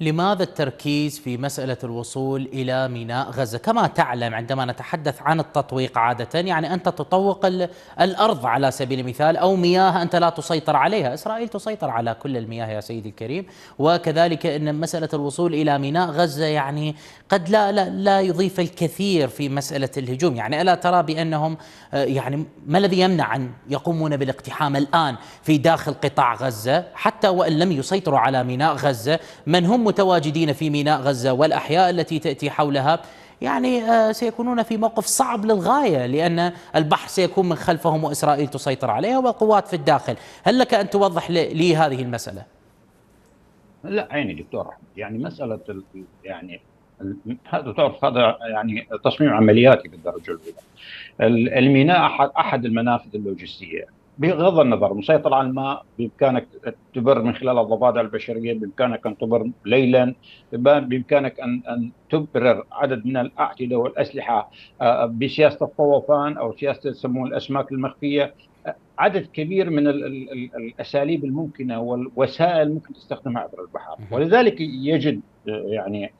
لماذا التركيز في مسألة الوصول إلى ميناء غزة؟ كما تعلم عندما نتحدث عن التطويق عادة يعني أنت تطوق الأرض على سبيل المثال أو مياه أنت لا تسيطر عليها. إسرائيل تسيطر على كل المياه يا سيدي الكريم. وكذلك أن مسألة الوصول إلى ميناء غزة يعني قد لا, لا, لا يضيف الكثير في مسألة الهجوم. يعني ألا ترى بأنهم آه، يعني ما الذي يمنع أن يقومون بالاقتحام الآن في داخل قطاع غزة؟ حتى وإن لم يسيطروا على ميناء غزة من هم متواجدين في ميناء غزة والأحياء التي تأتي حولها يعني آه، سيكونون في موقف صعب للغاية لأن البحر سيكون من خلفهم وإسرائيل تسيطر عليها والقوات في الداخل. هل لك أن توضح لي هذه المسألة؟ لا عيني دكتور يعني مسألة يعني هذا تعرف هذا يعني تصميم عملياتي بالدرجة الأولى. الميناء أحد المنافذ اللوجستية. بغض النظر مسيطر على الماء بإمكانك تبر من خلال الضفادع البشرية بإمكانك أن تبر ليلا بإمكانك أن أن تبرر عدد من الأعتدة والأسلحة آه، بسياسة الطوفان أو سياسة يسمون الأسماك المخفية. عدد كبير من الأساليب الممكنة والوسائل الممكن تستخدمها عبر البحر. ولذلك يجد يعني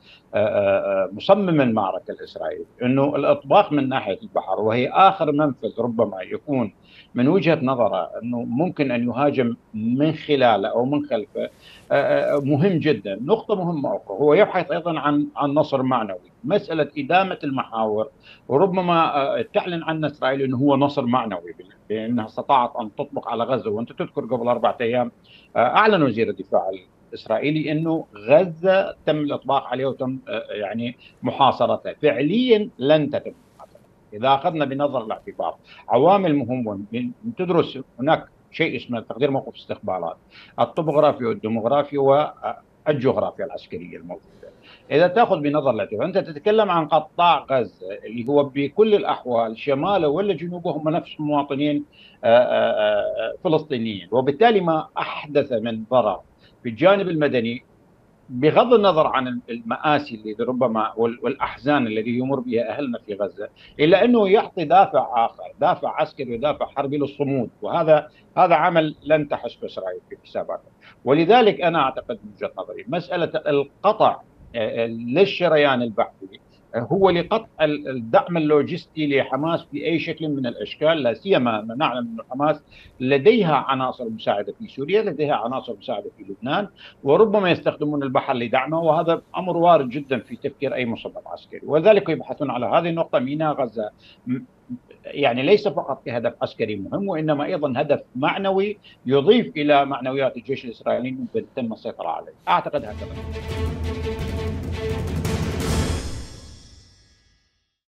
مصمم المعركة الاسرائيلي إنه الإطباق من ناحية البحر وهي آخر منفذ ربما يكون من وجهة نظره إنه ممكن أن يهاجم من خلاله أو من خلفه مهم جدا، نقطة مهمة أخرى هو يبحث أيضا عن عن نصر معنوي، مسألة إدامة المحاور وربما تعلن عن إسرائيل إنه هو نصر معنوي بأنها استطاعت أن تطبق على غزة. وأنت تذكر قبل أربعة أيام أعلن وزير الدفاع الاسرائيلي إنه غزة تم الإطباق عليها وتم يعني محاصرتها، فعليا لن تتم إذا أخذنا بنظر الاعتبار عوامل مهمه تدرس هناك شيء اسمه تقدير موقف استخبارات الطبوغرافيا والديموغرافيا والجغرافيا العسكرية الموجودة. إذا تأخذ بنظر الاعتبار أنت تتكلم عن قطاع غزة اللي هو بكل الأحوال شماله ولا جنوبه هم نفس مواطنين فلسطينيين. وبالتالي ما أحدث من ضرر في الجانب المدني بغض النظر عن المآسي اللي ربما والأحزان الذي يمر بها أهلنا في غزة إلا أنه يعطي دافع آخر دافع عسكري ودافع حربي للصمود وهذا هذا عمل لن تحسب إسرائيل في حساباته. ولذلك أنا أعتقد من وجهة نظري مسألة القطع للشريان البحري هو لقطع الدعم اللوجستي لحماس بأي شكل من الأشكال لا سيما نعلم أن حماس لديها عناصر مساعدة في سوريا، لديها عناصر مساعدة في لبنان، وربما يستخدمون البحر لدعمه وهذا أمر وارد جدا في تفكير أي مصمم عسكري، وذلك يبحثون على هذه النقطة ميناء غزة. يعني ليس فقط كهدف عسكري مهم وإنما أيضا هدف معنوي يضيف إلى معنويات الجيش الإسرائيلي ممكن تم السيطرة عليه، أعتقد هكذا.